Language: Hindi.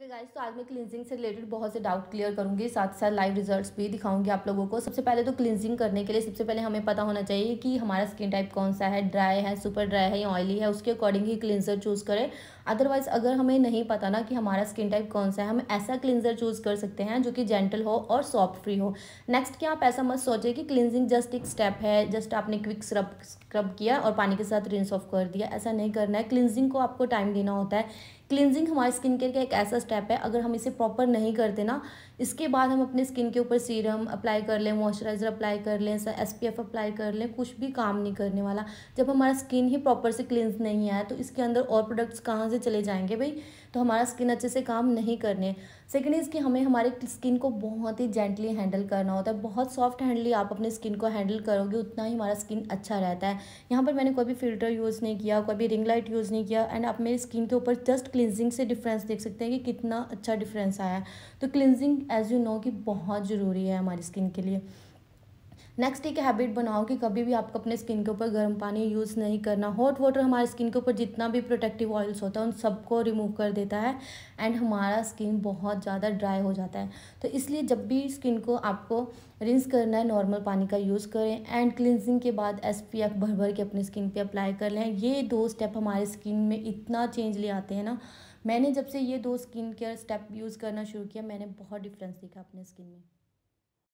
ओके गाइस तो आज मैं क्लिनजिंग से रिलेटेड बहुत से डाउट क्लियर करूँगी। साथ साथ लाइव रिजल्ट्स भी दिखाऊँगी आप लोगों को। सबसे पहले तो क्लिनजिंग करने के लिए सबसे पहले हमें पता होना चाहिए कि हमारा स्किन टाइप कौन सा है ड्राई है सुपर ड्राई है या ऑयली है, उसके अकॉर्डिंग ही क्लिनजर चूज़ करें। अदरवाइज़ अगर हमें नहीं पता ना कि हमारा स्किन टाइप कौन सा है, हम ऐसा क्लिनजर चूज़ कर सकते हैं जो कि जेंटल हो और सॉफ्ट फ्री हो। नेक्स्ट क्या आप ऐसा मत सोचें कि क्लिनजिंग जस्ट एक स्टेप है जस्ट आपने क्विक स्क्रब स्क्रब किया और पानी के साथ रिंस ऑफ़ कर दिया। ऐसा नहीं करना है। क्लिनजिंग को आपको टाइम देना होता है। क्लिनजिंग हमारे स्किन केयर का एक ऐसा स्टेप है, अगर हम इसे प्रॉपर नहीं करते ना, इसके बाद हम अपने स्किन के ऊपर सीरम अप्लाई कर लें मॉइस्चराइज़र अप्लाई कर लें एस पी एफ़ अप्लाई कर लें, कुछ भी काम नहीं करने वाला। जब हमारा स्किन ही प्रॉपर से क्लिनज नहीं आया तो इसके अंदर और प्रोडक्ट्स कहाँ से चले जाएँगे भाई? तो हमारा स्किन अच्छे से काम नहीं करने सेकेंड इज़ कि हमें हमारे स्किन को बहुत ही जेंटली हैंडल करना होता है। बहुत सॉफ्ट हैंडली आप अपने स्किन को हैंडल करोगे, उतना ही हमारा स्किन अच्छा रहता है। यहाँ पर मैंने कोई भी फ़िल्टर यूज़ नहीं किया, कोई भी रिंग लाइट यूज़ नहीं किया एंड आप मेरी स्किन के ऊपर जस्ट क्लिनजिंग से डिफरेंस देख सकते हैं कि कितना अच्छा डिफरेंस आया है। तो क्लिनजिंग एज यू नो कि बहुत ज़रूरी है हमारी स्किन के लिए। नेक्स्ट एक हैबिट बनाओ कि कभी भी आपको अपने स्किन के ऊपर गर्म पानी यूज़ नहीं करना। हॉट वाटर हमारे स्किन के ऊपर जितना भी प्रोटेक्टिव ऑयल्स होता है, उन सबको रिमूव कर देता है एंड हमारा स्किन बहुत ज़्यादा ड्राई हो जाता है। तो इसलिए जब भी स्किन को आपको रिंस करना है नॉर्मल पानी का यूज़ करें एंड क्लिनजिंग के बाद एस पी एफ़ भर भर के अपनी स्किन पे अप्लाई कर लें। ये दो स्टेप हमारे स्किन में इतना चेंज ले आते हैं ना। मैंने जब से ये दो स्किन केयर स्टेप यूज़ करना शुरू किया, मैंने बहुत डिफरेंस देखा अपने स्किन में।